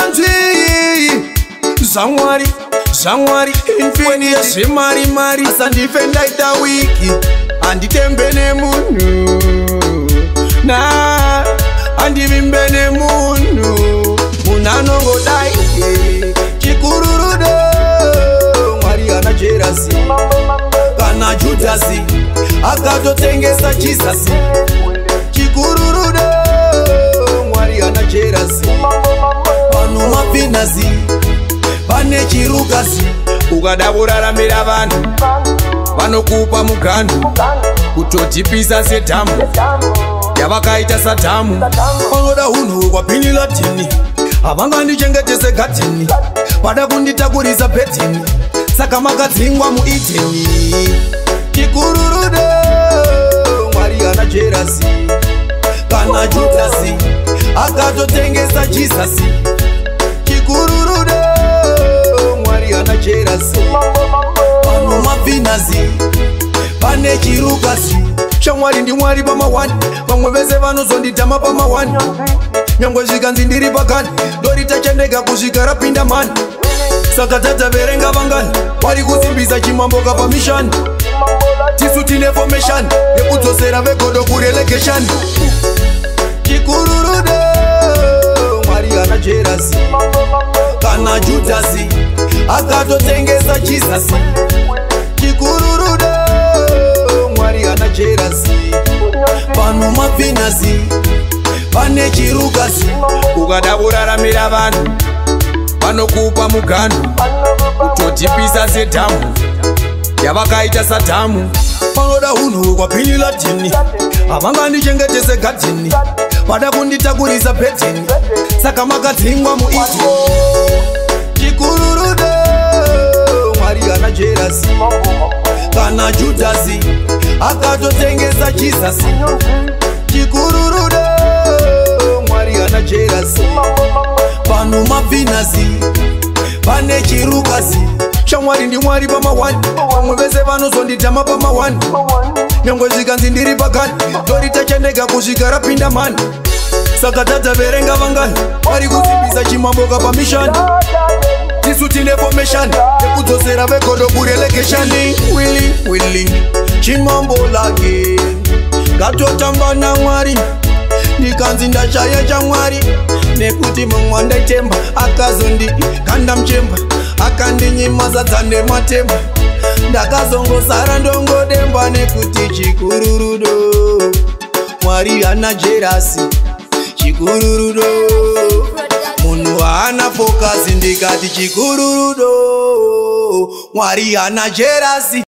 nyanzvii zvamwari zvamwari ifeni zvemari mari sandife ndaita wiki handitembe nemunhu na handivimbe nemunhu munhu anongodai chikururudo mwari ana jerasi kana judhasi akatotengesa jisasi chikururudo nazi bane chirugazi ukada kuraramira vanhu vanokupa muganhu kutotipisa sedhamu yavakaita sadhamu vanoda unhu kwapini latini havangandichengetese gadhini vada kunditakurisa bhedhini saka makadzingwa muidheni chikururude mwari hana jerasi kana judhasi akatotengesa jizasi chirugazi pano mavinazi pane chirugazi shamwari ndimwari pamawani vamwe vese vanozondidhama pamawani nyange zvikanzi ndiri pakani dori tachandega kusvika rapinda mani saka tadzaverenga vangani wari kusimbisa chimamboka pamishani tisu tine fomeshani yekudzosera vegodo kurelegeshani chikururudo mwari kana jerasi kana judhasi akatotengesa jesus chikururudo mwari ana jerasi vanhu mabhinasi pane chirukasi ukada kuraramira vanhu vanokupa muganhu kutotipisa sedhamu yavakaita sadhamu vanoda unhu kwabhini ladhini havanganichengetese gadhini vada kunditakurisa bhedhini saka makadzingwa muiti chikururudo najudhasi akatotengesa jizasi chikururudo mwari ana jerasi pano mavhinasi pane chirukasi shamwari ndimwari pamawani vamwe vese vanozonditama pamawani nyange zvikanzi ndiri pakani dori tachandega kusvika rapinda mhani saka tadzaverenga vangani vari kuzimbisa chimamboka pamishana tisu tine pomeshani ekudzosera vegodo kurelekeshani wili wili chimambo lake ngatotamba namwari ndikanzi ndashaya chamwari nekuti mumwe andaitemba akazondi kandamuchemba akandinyimazadzane matemba ndakazongosara ndongodemba nekuti chikururudo mwari ana jerasi chikururudo munhu haana fokasi ndikati chikururudo mwari hana jerasi